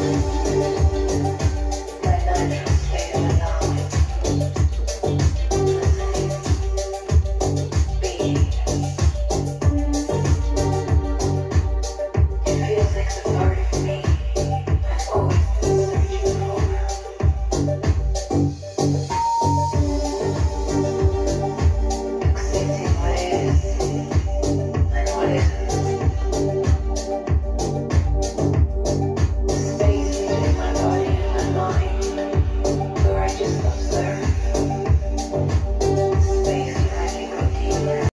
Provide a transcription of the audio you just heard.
Música